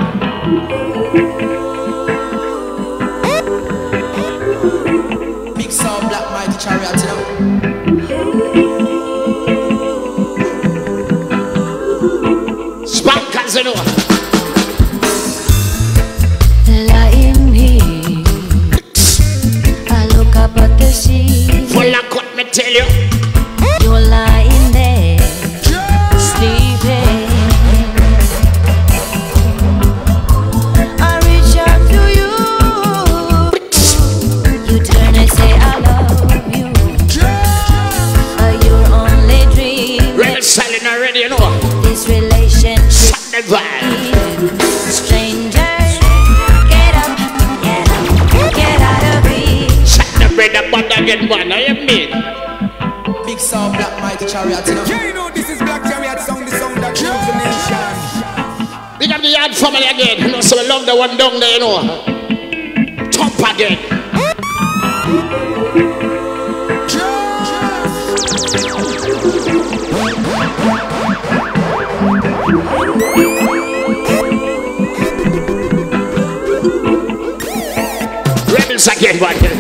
black kid.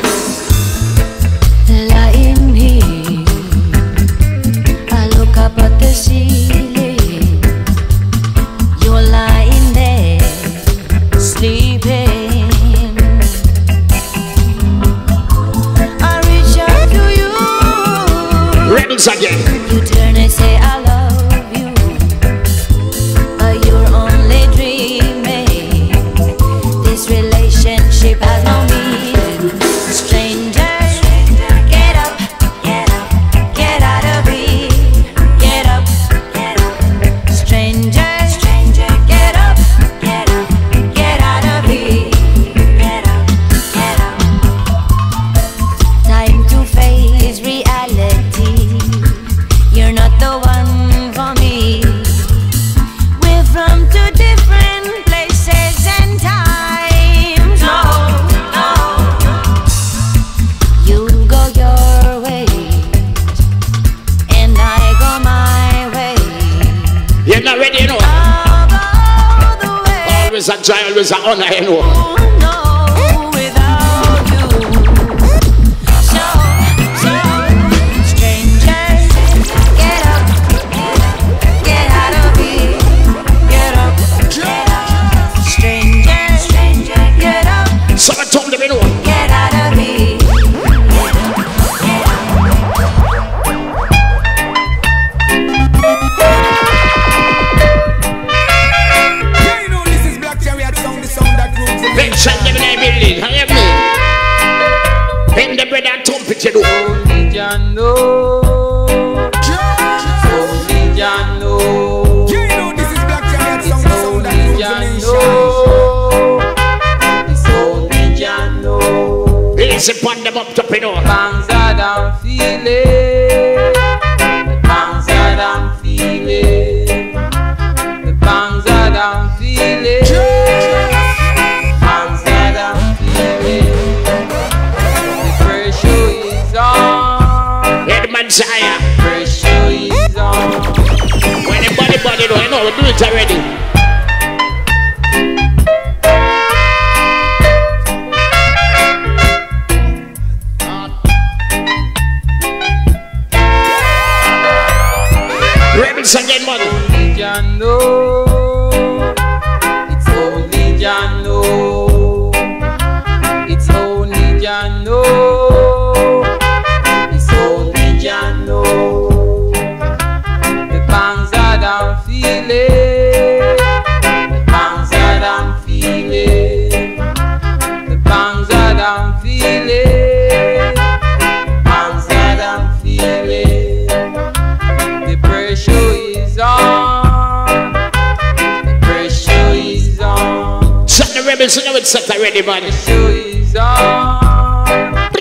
It's set already, man. Pressure is on.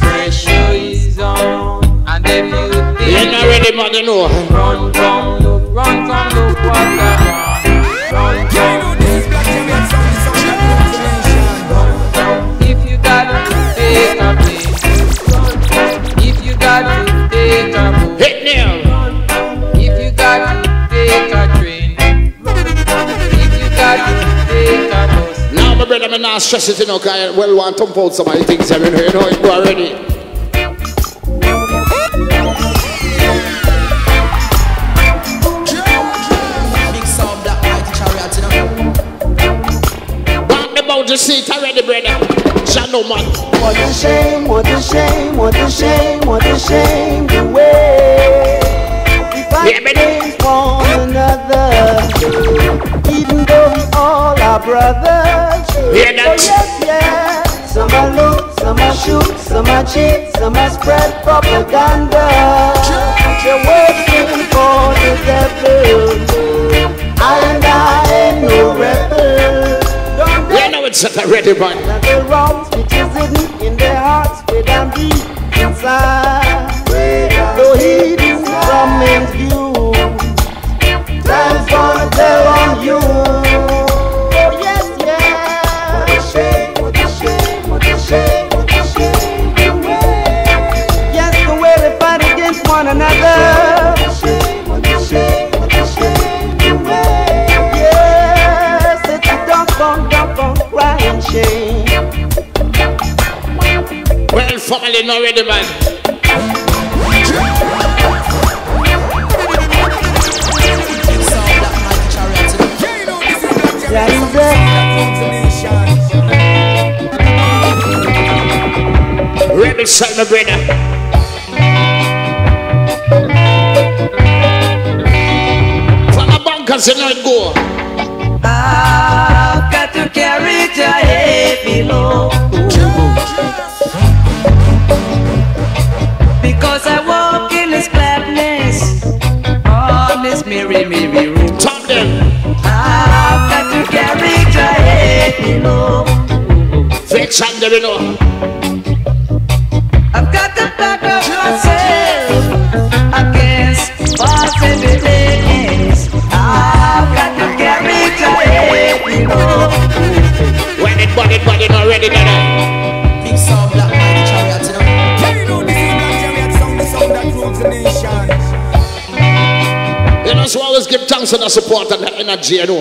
Pressure is on. And if you think You're not ready, man, you stress it, you know, because I well want to pump out some of the things, you know, you know, it already. Big sound, Black Mighty Chariot, you know. Walk the bout the seat already, brother. Shadow man. What a shame, what a shame, what a shame, what a shame the way we fight against one another. Brothers. Hear that? Oh, yes, yes. Some are loot, some are shoot, some are cheat, some are spread propaganda. They're working for the devil. I and I ain't no rebel. Don't You know it's set already, man. and the wrongs which is hidden in their hearts way down deep inside. Though hidden from men's that grooves the nation. Rebel son, my brother. Bunkers, you know it go. I've got to carry the heavy load Fix and them, you know. I've got to back up myself against false evidence. I've got to carry the heavy load. When it body, body, not ready, then. Uh, Big sound, Black Mighty Chariot, you know. Yeah, you know this is Black Chariot sound, the sound that grooves the nation. You know, so always give thanks for the support and the energy, you know.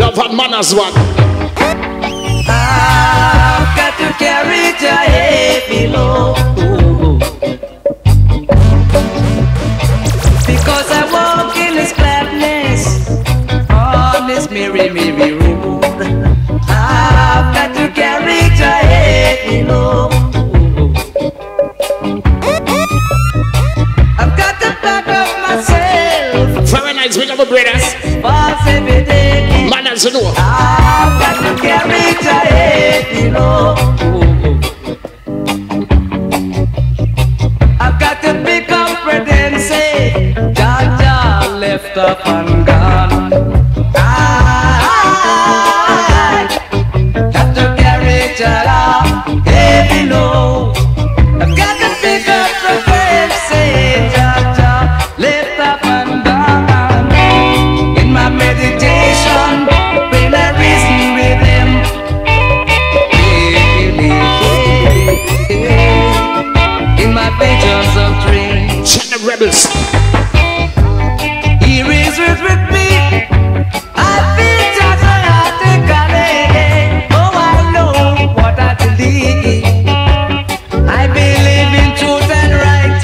Love and manners, man. Carry the heavy load. Because I walk in this gladness on this merry, merry road. I've got to carry the heavy load. I've got to back up myself. Very nice, big up brothers. You know. I've got to carry the heavy load. I've got to pick up say, John John left up and gone. Rebels. He reasons with me. I feel just automatically. Oh, I know what I believe. I believe in truth and right.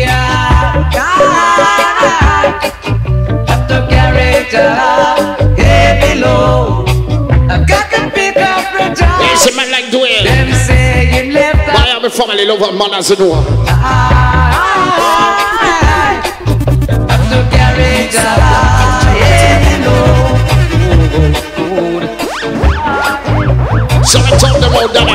Yeah, God. Have to carry the heavy load. I've got to pick up the job. Yes, a man like. Them saying left Miami family love and manners, you know. Have So I told them out there.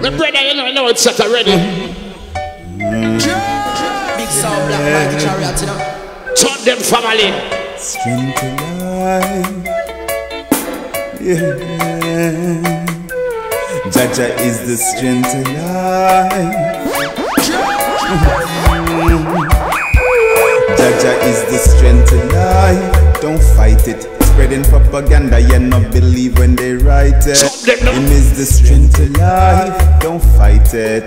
My brother, you know, I know it's already. Big sound, black chariot, you know. Them family. Life. Yeah. Jaja is the strength to life. Jaja is the strength to life. Don't fight it. Spreading propaganda, you not believe when they write it. Him is the strength to life. Don't fight it.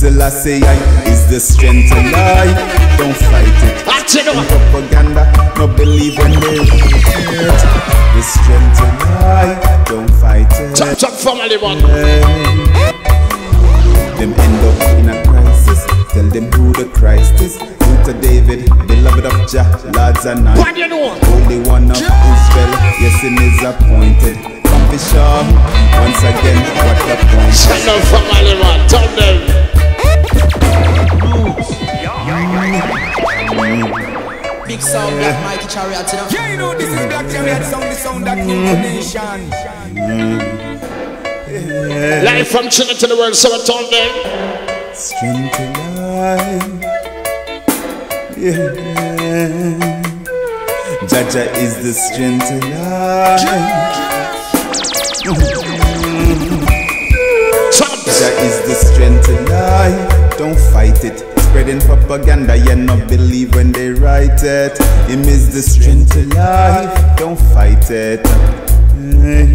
Selassie is the strength to life. Don't fight it. Ah, Spreading propaganda, no believe write it. The strength to life. Don't fight it. Chop chop family one. Them end up in a crisis. Tell them who the Christ is. Luther David, beloved of Jah, lads and night. What do you know? Holy one of Israel, yes, him is appointed. Come be sure, once again, what the point? Send them family one. Tell them. Big sound, black mighty chariot, you know. Yeah, you know this is Black Chariot sound, the sound that killed the nation. Live from Chile to the world, so I told them. Strength to life. Yeah. Jaja is the strength to is the strength to life. Don't fight it. Spreading propaganda, you not believe when they write it. Him is the strength to life. Don't fight it. Mm.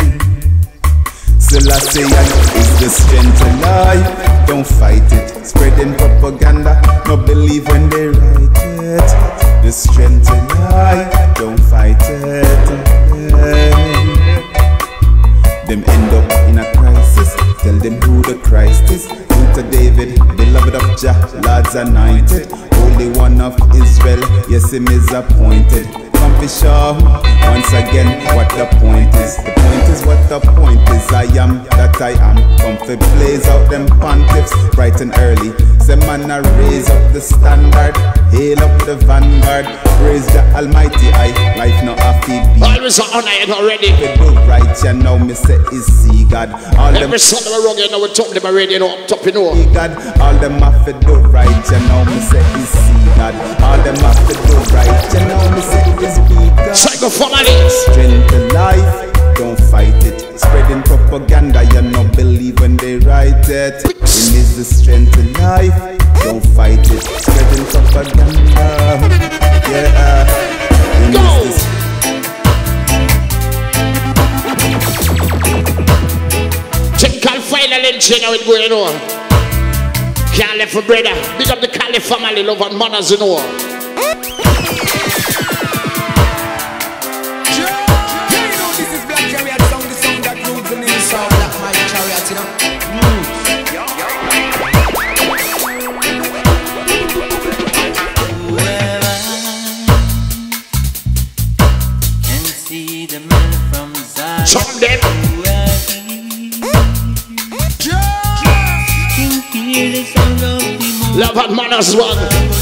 Selassie is the strength to life. Don't fight it. Spreading propaganda, no believe when they write it. The strength to life. Don't fight it. Them end up in a crisis. Tell them who the Christ is. Luther David, beloved of Jah, Lord's anointed. Holy one of Israel, yes, him is appointed. Come be sure, once again, what the point is. The point is what the point is. I am that I am. Come fi blaze out them pontiffs bright and early. Say man, I raise up the standard. Hail up the vanguard. Praise the Almighty. I life no happy be. Always honor it already. They do right, you know, me say is see God. All them Every we wrong, you know, we talk them already, you know, top, you know. see God. All them have to do right, you know, me say is see God. All them have to do right, you know, me say is be God. Psycho family. Strength to life, don't fight it. Spreading propaganda, you no believe when they write it. Him is the strength to life, don't fight it. Spreading propaganda, yeah. Him is the final entry now it going on. Can't left for brother. Big up the Cali family, love and manners, you know. Love and manners, one.